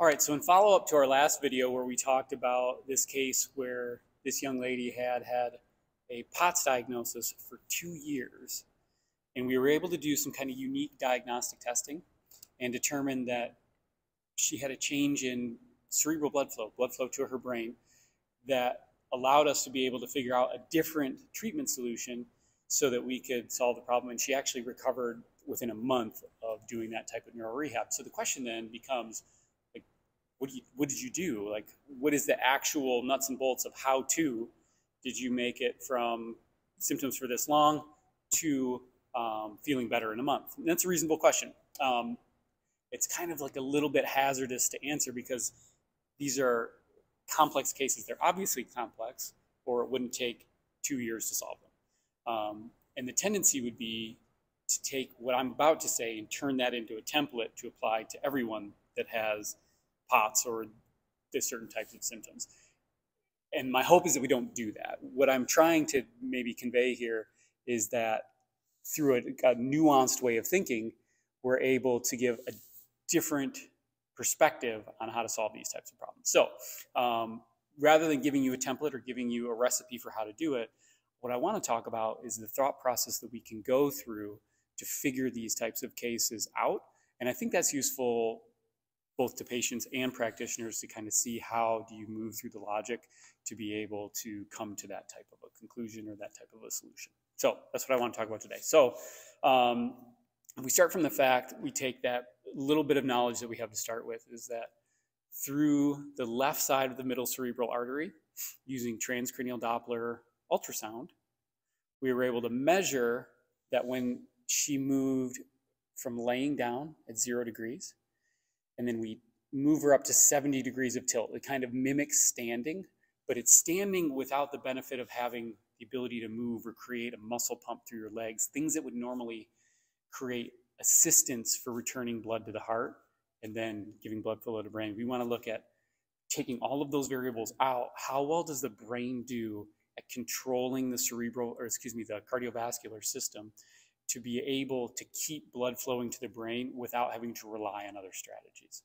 All right, so in follow up to our last video where we talked about this case where this young lady had had a POTS diagnosis for two years, and we were able to do some kind of unique diagnostic testing and determine that she had a change in cerebral blood flow, blood flow to her brain, that allowed us to be able to figure out a different treatment solution so that we could solve the problem. And she actually recovered within a month of doing that type of neural rehab. So the question then becomes, what, you, what did you do? Like, what is the actual nuts and bolts of how to? Did you make it from symptoms for this long to um, feeling better in a month? And that's a reasonable question. Um, it's kind of like a little bit hazardous to answer because these are complex cases. They're obviously complex, or it wouldn't take two years to solve them. Um, and the tendency would be to take what I'm about to say and turn that into a template to apply to everyone that has POTS or the certain types of symptoms. And my hope is that we don't do that. What I'm trying to maybe convey here is that through a, a nuanced way of thinking, we're able to give a different perspective on how to solve these types of problems. So um, rather than giving you a template or giving you a recipe for how to do it, what I want to talk about is the thought process that we can go through to figure these types of cases out. And I think that's useful both to patients and practitioners to kind of see how do you move through the logic to be able to come to that type of a conclusion or that type of a solution. So that's what I want to talk about today. So um, we start from the fact we take that little bit of knowledge that we have to start with is that through the left side of the middle cerebral artery, using transcranial Doppler ultrasound, we were able to measure that when she moved from laying down at zero degrees and then we move her up to 70 degrees of tilt. It kind of mimics standing, but it's standing without the benefit of having the ability to move or create a muscle pump through your legs, things that would normally create assistance for returning blood to the heart and then giving blood flow to the brain. We want to look at taking all of those variables out. How well does the brain do at controlling the cerebral, or excuse me, the cardiovascular system to be able to keep blood flowing to the brain without having to rely on other strategies.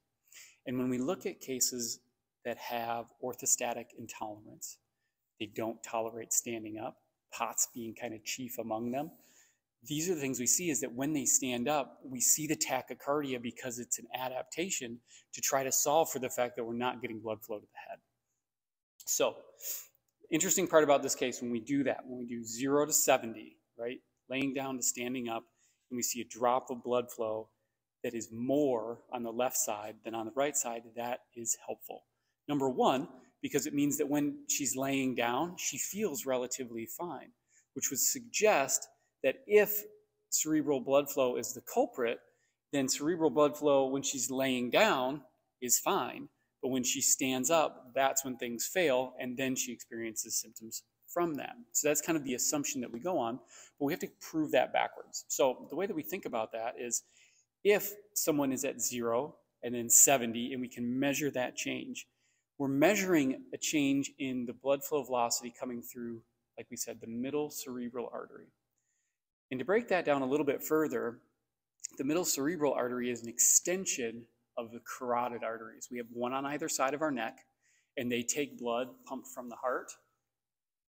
And when we look at cases that have orthostatic intolerance, they don't tolerate standing up, POTS being kind of chief among them. These are the things we see is that when they stand up, we see the tachycardia because it's an adaptation to try to solve for the fact that we're not getting blood flow to the head. So, interesting part about this case when we do that, when we do 0 to 70, right? Laying down to standing up, and we see a drop of blood flow that is more on the left side than on the right side, that is helpful. Number one, because it means that when she's laying down, she feels relatively fine, which would suggest that if cerebral blood flow is the culprit, then cerebral blood flow when she's laying down is fine. But when she stands up, that's when things fail, and then she experiences symptoms from that. So that's kind of the assumption that we go on, but we have to prove that backwards. So the way that we think about that is if someone is at zero and then 70 and we can measure that change, we're measuring a change in the blood flow velocity coming through, like we said, the middle cerebral artery. And to break that down a little bit further, the middle cerebral artery is an extension of the carotid arteries. We have one on either side of our neck, and they take blood pumped from the heart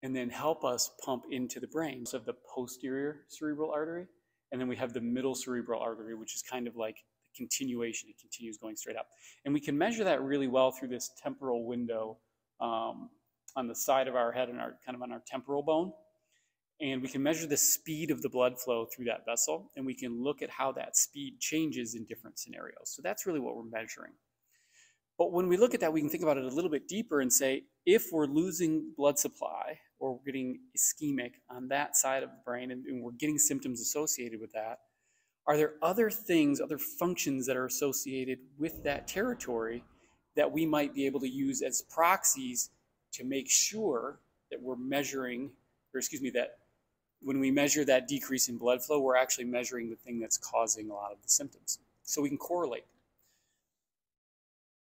and then help us pump into the brain. So the posterior cerebral artery, and then we have the middle cerebral artery, which is kind of like the continuation. It continues going straight up. And we can measure that really well through this temporal window um, on the side of our head and our kind of on our temporal bone. And we can measure the speed of the blood flow through that vessel, and we can look at how that speed changes in different scenarios. So that's really what we're measuring. But when we look at that, we can think about it a little bit deeper and say, if we're losing blood supply or we're getting ischemic on that side of the brain and, and we're getting symptoms associated with that, are there other things, other functions that are associated with that territory that we might be able to use as proxies to make sure that we're measuring, or excuse me, that when we measure that decrease in blood flow, we're actually measuring the thing that's causing a lot of the symptoms. So we can correlate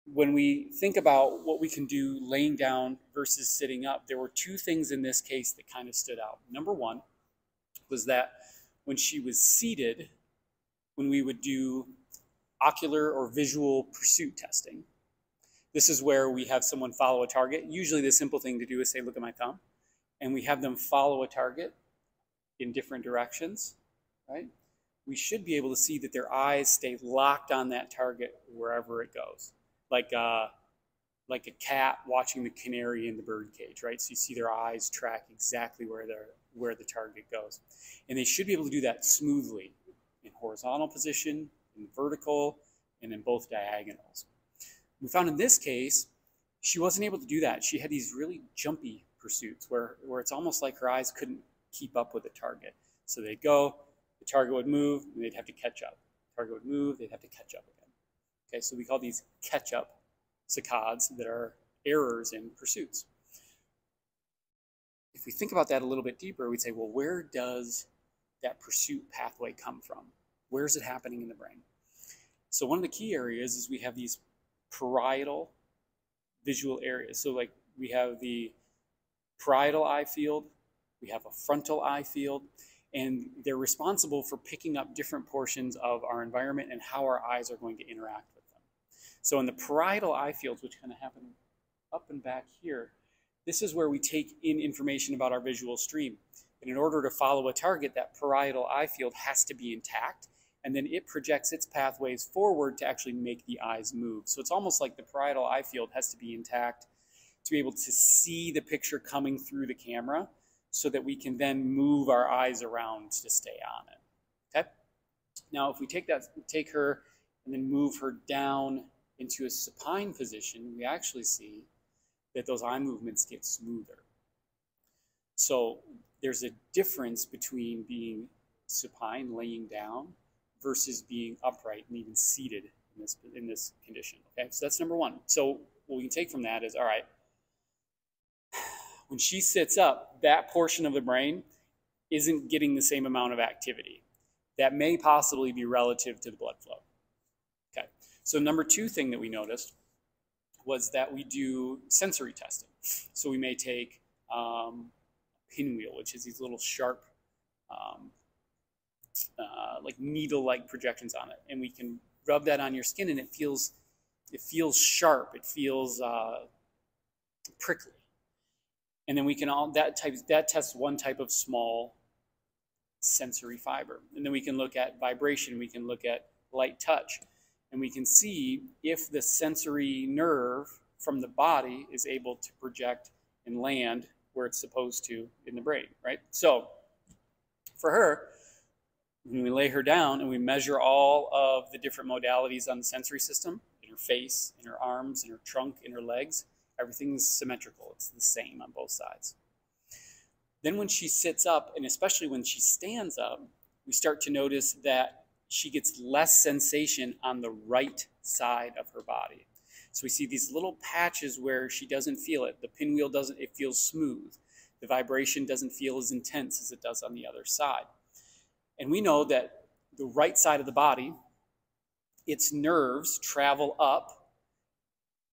when we think about what we can do laying down versus sitting up, there were two things in this case that kind of stood out. Number one was that when she was seated, when we would do ocular or visual pursuit testing, This is where we have someone follow a target. Usually the simple thing to do is say, look at my thumb. And we have them follow a target in different directions, right? We should be able to see that their eyes stay locked on that target wherever it goes. Like, uh, like a cat watching the canary in the bird cage, right? So you see their eyes track exactly where, where the target goes. And they should be able to do that smoothly in horizontal position, in vertical, and in both diagonals. We found in this case, she wasn't able to do that. She had these really jumpy pursuits where, where it's almost like her eyes couldn't keep up with the target. So they'd go, the target would move, and they'd have to catch up. The target would move, they'd have to catch up. Okay, so we call these catch-up saccades that are errors in pursuits. If we think about that a little bit deeper, we'd say, well, where does that pursuit pathway come from? Where is it happening in the brain? So one of the key areas is we have these parietal visual areas. So like we have the parietal eye field, we have a frontal eye field, and they're responsible for picking up different portions of our environment and how our eyes are going to interact with. So in the parietal eye fields, which kind of happen up and back here, this is where we take in information about our visual stream. And in order to follow a target, that parietal eye field has to be intact and then it projects its pathways forward to actually make the eyes move. So it's almost like the parietal eye field has to be intact to be able to see the picture coming through the camera so that we can then move our eyes around to stay on it. Okay? Now if we take that take her and then move her down into a supine position, we actually see that those eye movements get smoother. So there's a difference between being supine, laying down, versus being upright and even seated in this, in this condition. Okay, so that's number one. So what we can take from that is, all right, when she sits up, that portion of the brain isn't getting the same amount of activity. That may possibly be relative to the blood flow. So number two thing that we noticed was that we do sensory testing. So we may take um, pinwheel, which is these little sharp um, uh, like needle-like projections on it, and we can rub that on your skin, and it feels it feels sharp. It feels uh, prickly, and then we can all that type that tests one type of small sensory fiber, and then we can look at vibration. We can look at light touch, and we can see if the sensory nerve from the body is able to project and land where it's supposed to in the brain, right? So for her, when we lay her down and we measure all of the different modalities on the sensory system, in her face, in her arms, in her trunk, in her legs, everything's symmetrical. It's the same on both sides. Then when she sits up, and especially when she stands up, we start to notice that she gets less sensation on the right side of her body. So we see these little patches where she doesn't feel it. The pinwheel doesn't, it feels smooth. The vibration doesn't feel as intense as it does on the other side. And we know that the right side of the body, its nerves travel up,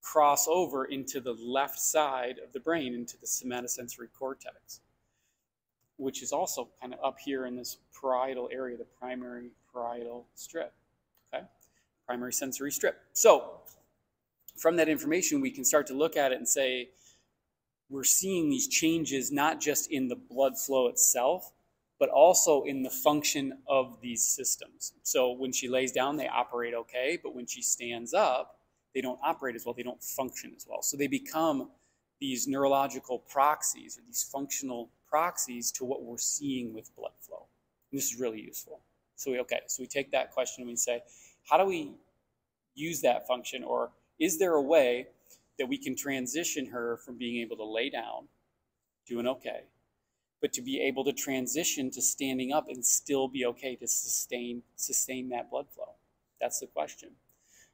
cross over into the left side of the brain, into the somatosensory cortex, which is also kind of up here in this parietal area, the primary parietal strip. Okay? Primary sensory strip. So, from that information, we can start to look at it and say, we're seeing these changes not just in the blood flow itself, but also in the function of these systems. So when she lays down, they operate okay, but when she stands up, they don't operate as well, they don't function as well. So they become these neurological proxies or these functional proxies to what we're seeing with blood flow. And this is really useful. So we, okay, so we take that question and we say, how do we use that function or is there a way that we can transition her from being able to lay down, doing okay, but to be able to transition to standing up and still be okay to sustain sustain that blood flow. That's the question.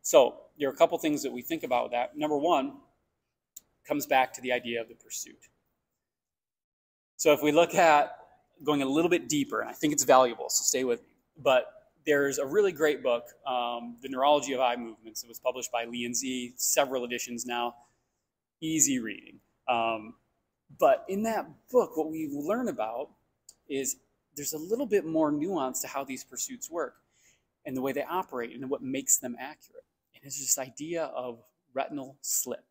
So there are a couple things that we think about that. Number one comes back to the idea of the pursuit. So if we look at going a little bit deeper, and I think it's valuable, so stay with me. But there's a really great book, um, The Neurology of Eye Movements. It was published by Leigh and Zee, several editions now. Easy reading. Um, but in that book, what we learn about is there's a little bit more nuance to how these pursuits work and the way they operate and what makes them accurate. And it's this idea of retinal slip.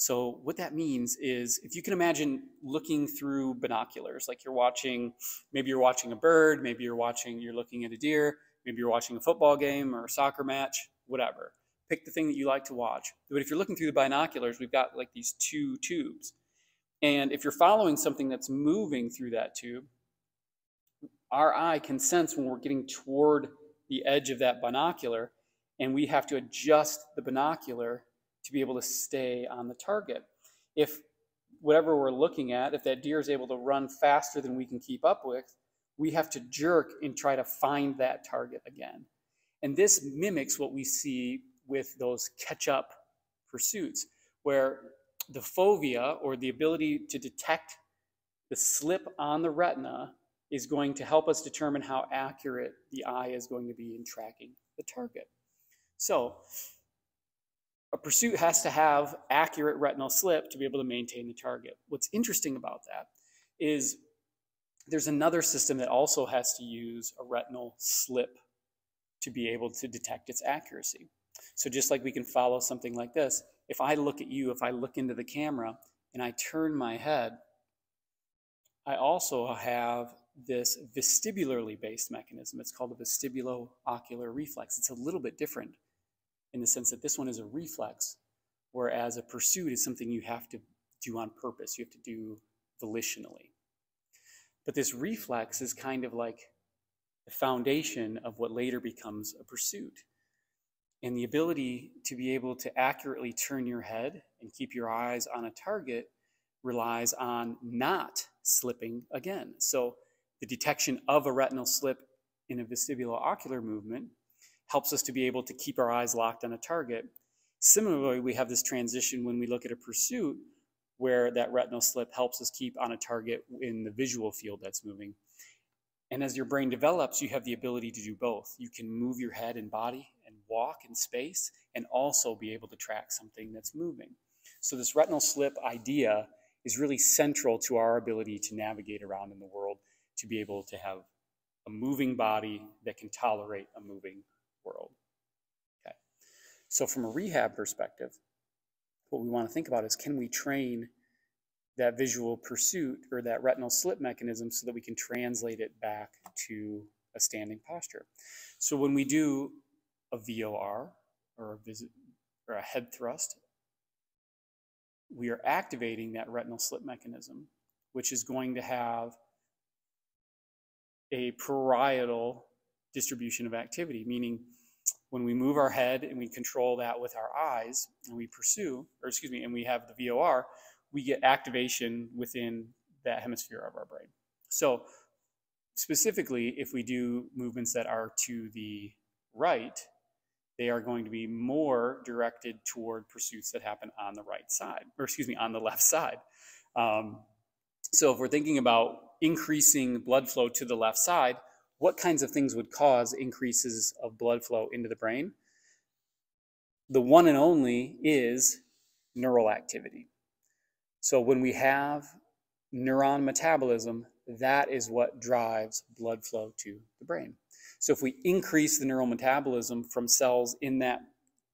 So what that means is if you can imagine looking through binoculars, like you're watching, maybe you're watching a bird, maybe you're watching, you're looking at a deer, maybe you're watching a football game or a soccer match, whatever. Pick the thing that you like to watch. But if you're looking through the binoculars, we've got like these two tubes. And if you're following something that's moving through that tube, our eye can sense when we're getting toward the edge of that binocular, and we have to adjust the binocular to be able to stay on the target. If whatever we're looking at, if that deer is able to run faster than we can keep up with, we have to jerk and try to find that target again. And this mimics what we see with those catch up pursuits, where the fovea or the ability to detect the slip on the retina is going to help us determine how accurate the eye is going to be in tracking the target. So a pursuit has to have accurate retinal slip to be able to maintain the target. What's interesting about that is there's another system that also has to use a retinal slip to be able to detect its accuracy. So just like we can follow something like this, if I look at you, if I look into the camera and I turn my head, I also have this vestibularly based mechanism. It's called a vestibulo-ocular reflex. It's a little bit different in the sense that this one is a reflex, whereas a pursuit is something you have to do on purpose, you have to do volitionally. But this reflex is kind of like the foundation of what later becomes a pursuit. And the ability to be able to accurately turn your head and keep your eyes on a target relies on not slipping again. So the detection of a retinal slip in a vestibulo-ocular movement helps us to be able to keep our eyes locked on a target. Similarly, we have this transition when we look at a pursuit where that retinal slip helps us keep on a target in the visual field that's moving. And as your brain develops, you have the ability to do both. You can move your head and body and walk in space and also be able to track something that's moving. So this retinal slip idea is really central to our ability to navigate around in the world, to be able to have a moving body that can tolerate a moving world. Okay. So from a rehab perspective, what we want to think about is can we train that visual pursuit or that retinal slip mechanism so that we can translate it back to a standing posture. So when we do a VOR or a visit or a head thrust, we are activating that retinal slip mechanism, which is going to have a parietal distribution of activity, meaning when we move our head and we control that with our eyes and we pursue, or excuse me, and we have the VOR, we get activation within that hemisphere of our brain. So specifically, if we do movements that are to the right, they are going to be more directed toward pursuits that happen on the right side, or excuse me, on the left side. Um, so if we're thinking about increasing blood flow to the left side, what kinds of things would cause increases of blood flow into the brain? The one and only is neural activity. So when we have neuron metabolism, that is what drives blood flow to the brain. So if we increase the neural metabolism from cells in that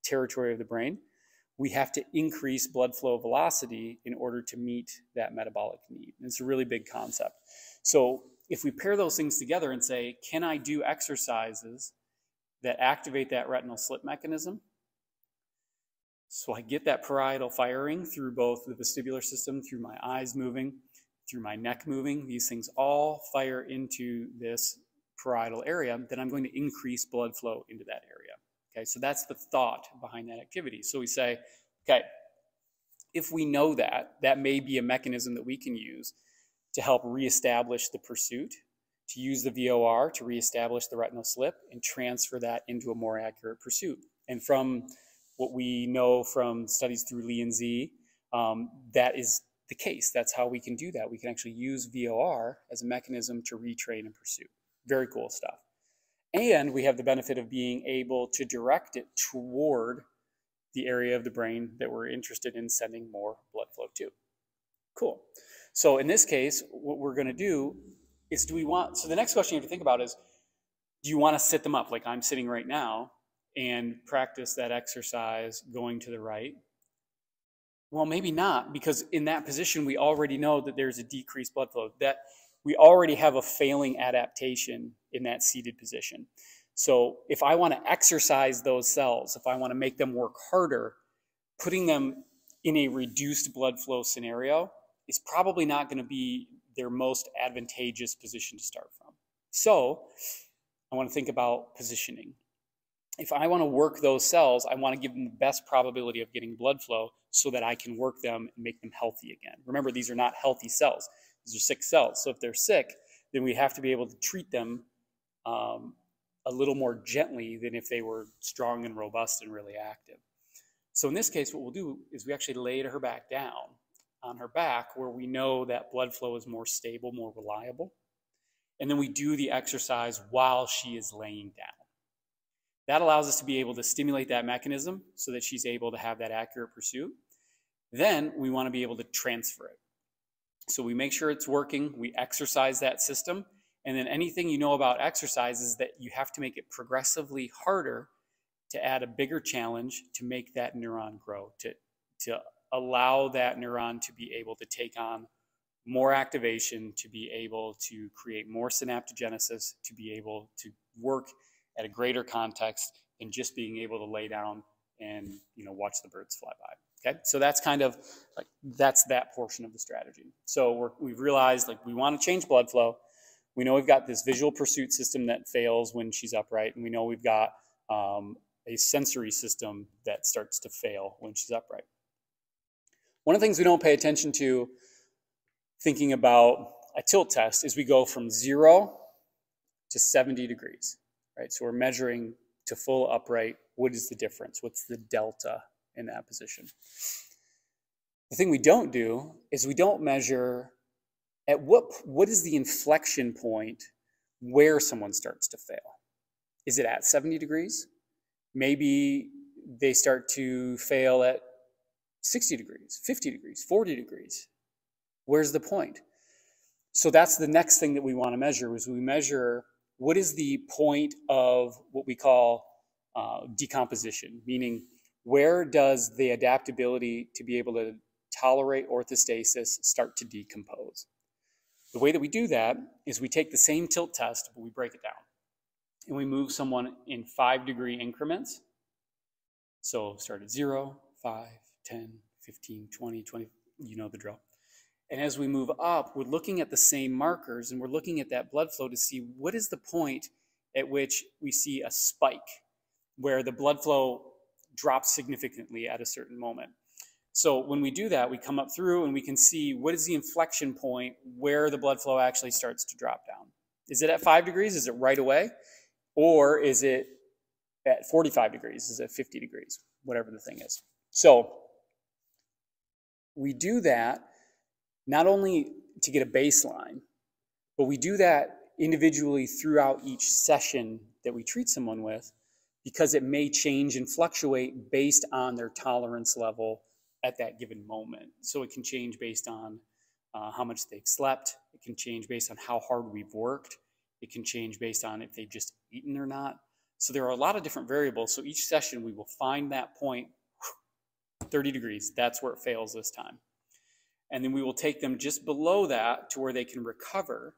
territory of the brain, we have to increase blood flow velocity in order to meet that metabolic need. And it's a really big concept. So if we pair those things together and say, can I do exercises that activate that retinal slip mechanism? So I get that parietal firing through both the vestibular system, through my eyes moving, through my neck moving. These things all fire into this parietal area, then I'm going to increase blood flow into that area. Okay, so that's the thought behind that activity. So we say, okay, if we know that, that may be a mechanism that we can use to help reestablish the pursuit, to use the VOR to reestablish the retinal slip and transfer that into a more accurate pursuit. And from what we know from studies through Leigh and Zee, um, that is the case. That's how we can do that. We can actually use VOR as a mechanism to retrain and pursue. Very cool stuff. And we have the benefit of being able to direct it toward the area of the brain that we're interested in sending more blood flow to. Cool. So in this case, what we're going to do is do we want, so the next question you have to think about is, do you want to sit them up like I'm sitting right now and practice that exercise going to the right? Well, maybe not, because in that position, we already know that there's a decreased blood flow, that we already have a failing adaptation in that seated position. So if I want to exercise those cells, if I want to make them work harder, putting them in a reduced blood flow scenario is probably not going to be their most advantageous position to start from. So I want to think about positioning if I want to work those cells, I want to give them the best probability of getting blood flow so that I can work them and make them healthy again. Remember, these are not healthy cells. These are sick cells. So if they're sick, then we have to be able to treat them um, a little more gently than if they were strong and robust and really active. So in this case, what we'll do is we actually lay her back down on her back where we know that blood flow is more stable, more reliable. And then we do the exercise while she is laying down. That allows us to be able to stimulate that mechanism so that she's able to have that accurate pursuit. Then we want to be able to transfer it. So we make sure it's working, we exercise that system, and then anything you know about exercise is that you have to make it progressively harder to add a bigger challenge to make that neuron grow, to, to allow that neuron to be able to take on more activation, to be able to create more synaptogenesis, to be able to work at a greater context than just being able to lay down and you know watch the birds fly by. Okay, so that's kind of like that's that portion of the strategy. So we have realized like we want to change blood flow. We know we've got this visual pursuit system that fails when she's upright, and we know we've got um, a sensory system that starts to fail when she's upright. One of the things we don't pay attention to thinking about a tilt test is we go from zero to 70 degrees right? So we're measuring to full upright. What is the difference? What's the delta in that position? The thing we don't do is we don't measure at what what is the inflection point where someone starts to fail. Is it at 70 degrees? Maybe they start to fail at 60 degrees, 50 degrees, 40 degrees. Where's the point? So that's the next thing that we want to measure is we measure what is the point of what we call uh, decomposition, meaning where does the adaptability to be able to tolerate orthostasis start to decompose? The way that we do that is we take the same tilt test, but we break it down. And we move someone in five degree increments. So start at 0, 5, 10, 15, 20, 20, you know the drill. And as we move up, we're looking at the same markers and we're looking at that blood flow to see what is the point at which we see a spike where the blood flow drops significantly at a certain moment. So when we do that, we come up through and we can see what is the inflection point where the blood flow actually starts to drop down. Is it at five degrees? Is it right away? Or is it at 45 degrees? Is it 50 degrees? Whatever the thing is. So we do that not only to get a baseline, but we do that individually throughout each session that we treat someone with because it may change and fluctuate based on their tolerance level at that given moment. So it can change based on uh, how much they've slept, it can change based on how hard we've worked, it can change based on if they've just eaten or not. So there are a lot of different variables. So each session we will find that point 30 degrees, that's where it fails this time. And then we will take them just below that to where they can recover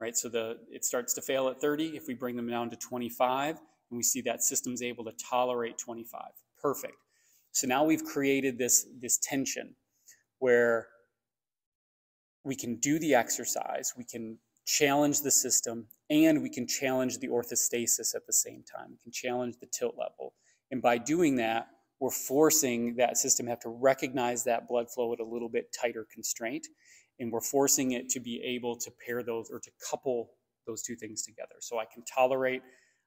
right? So the it starts to fail at 30 if we bring them down to 25 and we see that system's able to tolerate 25 perfect. So now we've created this this tension where we can do the exercise we can challenge the system and we can challenge the orthostasis at the same time. We can challenge the tilt level. And by doing that we're forcing that system have to recognize that blood flow at a little bit tighter constraint and we're forcing it to be able to pair those or to couple those two things together. So i can tolerate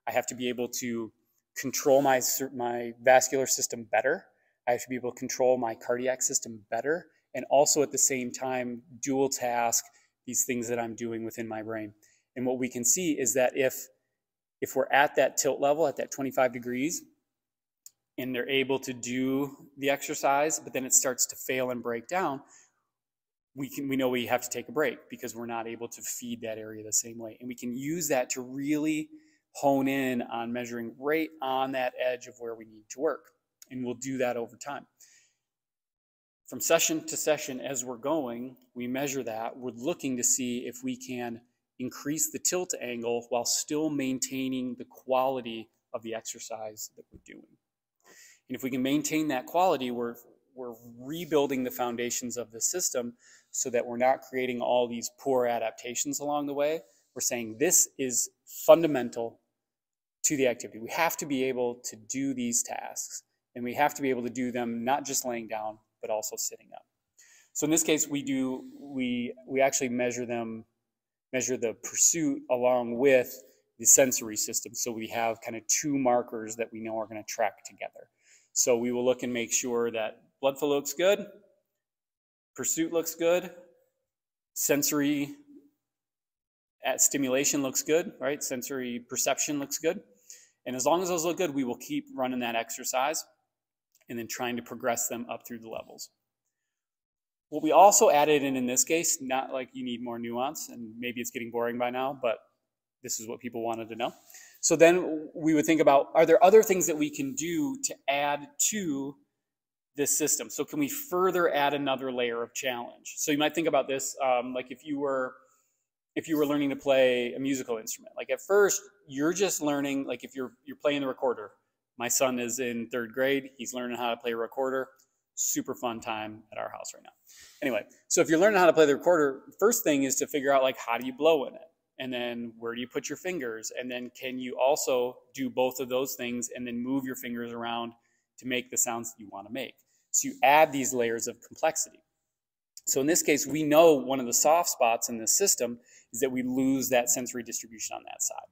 i have to be able to control my my vascular system better. I have to be able to control my cardiac system better and also at the same time dual task these things that i'm doing within my brain. And what we can see is that if if we're at that tilt level at that 25 degrees and they're able to do the exercise, but then it starts to fail and break down, we can we know we have to take a break because we're not able to feed that area the same way. And we can use that to really hone in on measuring right on that edge of where we need to work. And we'll do that over time. From session to session, as we're going, we measure that. We're looking to see if we can increase the tilt angle while still maintaining the quality of the exercise that we're doing. And if we can maintain that quality, we're, we're rebuilding the foundations of the system so that we're not creating all these poor adaptations along the way. We're saying this is fundamental to the activity. We have to be able to do these tasks, and we have to be able to do them not just laying down, but also sitting up. So in this case, we do we we actually measure them, measure the pursuit along with the sensory system. So we have kind of two markers that we know are going to track together. So we will look and make sure that blood flow looks good, pursuit looks good, sensory at stimulation looks good, right? Sensory perception looks good. And as long as those look good, we will keep running that exercise and then trying to progress them up through the levels. What we also added in in this case, not like you need more nuance, and maybe it's getting boring by now, but this is what people wanted to know. So then we would think about, are there other things that we can do to add to this system? So can we further add another layer of challenge? So you might think about this, um, like if you were, if you were learning to play a musical instrument. Like at first, you're just learning, like if you're, you're playing the recorder. My son is in third grade. He's learning how to play a recorder. Super fun time at our house right now. Anyway, so if you're learning how to play the recorder, first thing is to figure out like, how do you blow in it? And then where do you put your fingers? And then can you also do both of those things and then move your fingers around to make the sounds that you want to make? So you add these layers of complexity. So in this case we know one of the soft spots in the system is that we lose that sensory distribution on that side.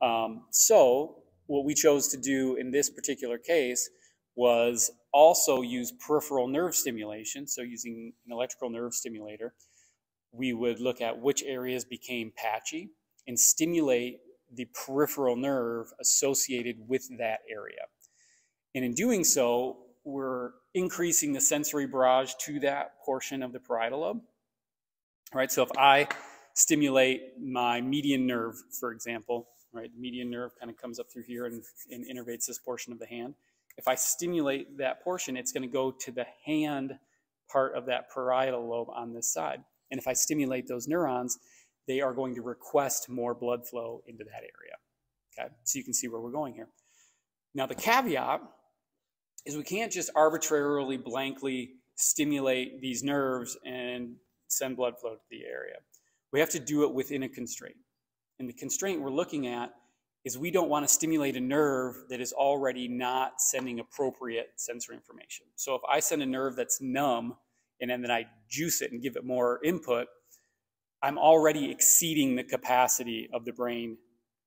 Um, so what we chose to do in this particular case was also use peripheral nerve stimulation so using an electrical nerve stimulator we would look at which areas became patchy and stimulate the peripheral nerve associated with that area. And in doing so, we're increasing the sensory barrage to that portion of the parietal lobe. Right, so if I stimulate my median nerve, for example, right, the median nerve kind of comes up through here and, and innervates this portion of the hand. If I stimulate that portion, it's going to go to the hand part of that parietal lobe on this side. And if I stimulate those neurons, they are going to request more blood flow into that area. Okay, so you can see where we're going here. Now, the caveat is we can't just arbitrarily, blankly stimulate these nerves and send blood flow to the area. We have to do it within a constraint. And the constraint we're looking at is we don't want to stimulate a nerve that is already not sending appropriate sensory information. So if I send a nerve that's numb and then I juice it and give it more input, I'm already exceeding the capacity of the brain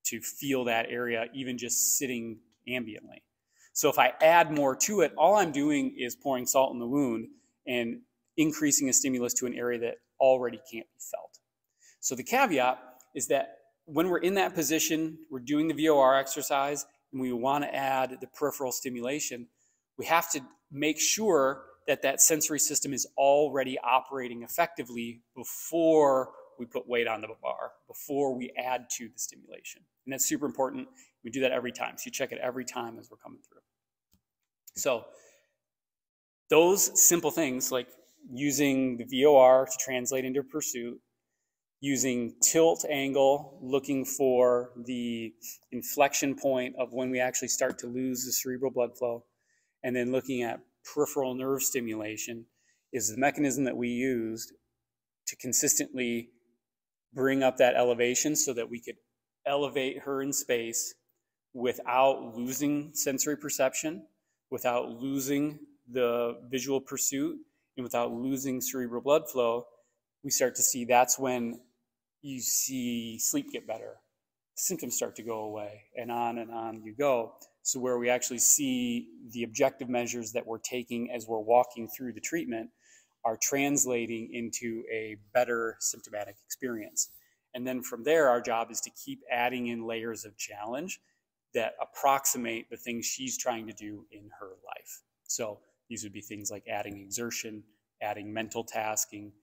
to feel that area, even just sitting ambiently. So if I add more to it, all I'm doing is pouring salt in the wound and increasing a stimulus to an area that already can't be felt. So the caveat is that when we're in that position, we're doing the VOR exercise, and we want to add the peripheral stimulation, we have to make sure that that sensory system is already operating effectively before we put weight on the bar, before we add to the stimulation. And that's super important. We do that every time. So you check it every time as we're coming through. So those simple things like using the VOR to translate into pursuit, using tilt angle, looking for the inflection point of when we actually start to lose the cerebral blood flow, and then looking at peripheral nerve stimulation is the mechanism that we used to consistently bring up that elevation so that we could elevate her in space without losing sensory perception, without losing the visual pursuit, and without losing cerebral blood flow, we start to see that's when you see sleep get better, symptoms start to go away, and on and on you go. So where we actually see the objective measures that we're taking as we're walking through the treatment are translating into a better symptomatic experience. And then from there, our job is to keep adding in layers of challenge that approximate the things she's trying to do in her life. So these would be things like adding exertion, adding mental tasking,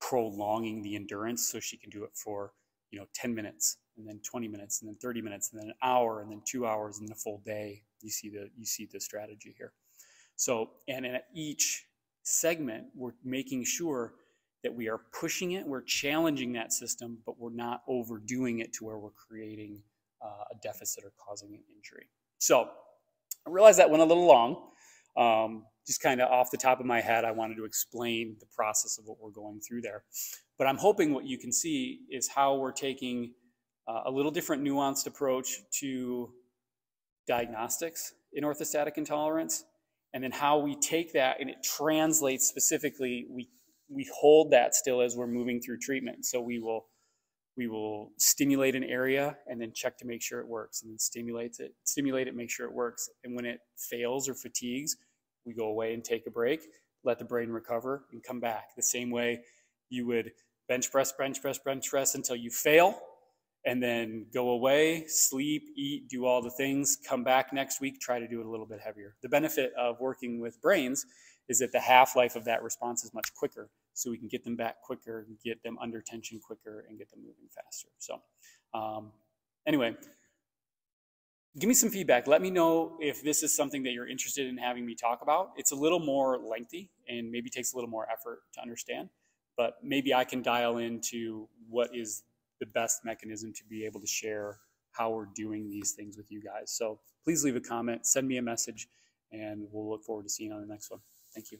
prolonging the endurance so she can do it for you know, 10 minutes and then 20 minutes and then 30 minutes and then an hour and then two hours and then a full day. You see the, you see the strategy here. So, and at each segment, we're making sure that we are pushing it, we're challenging that system, but we're not overdoing it to where we're creating uh, a deficit or causing an injury. So I realize that went a little long. Um, just kind of off the top of my head, I wanted to explain the process of what we're going through there. But I'm hoping what you can see is how we're taking uh, a little different nuanced approach to diagnostics in orthostatic intolerance, and then how we take that and it translates specifically, we, we hold that still as we're moving through treatment. So we will we will stimulate an area and then check to make sure it works and then stimulates it stimulate it make sure it works and when it fails or fatigues we go away and take a break let the brain recover and come back the same way you would bench press bench press bench press until you fail and then go away sleep eat do all the things come back next week try to do it a little bit heavier the benefit of working with brains is that the half-life of that response is much quicker so we can get them back quicker, get them under tension quicker, and get them moving faster. So, um, anyway, give me some feedback. Let me know if this is something that you're interested in having me talk about. It's a little more lengthy and maybe takes a little more effort to understand, but maybe I can dial into what is the best mechanism to be able to share how we're doing these things with you guys. So please leave a comment, send me a message, and we'll look forward to seeing you on the next one. Thank you.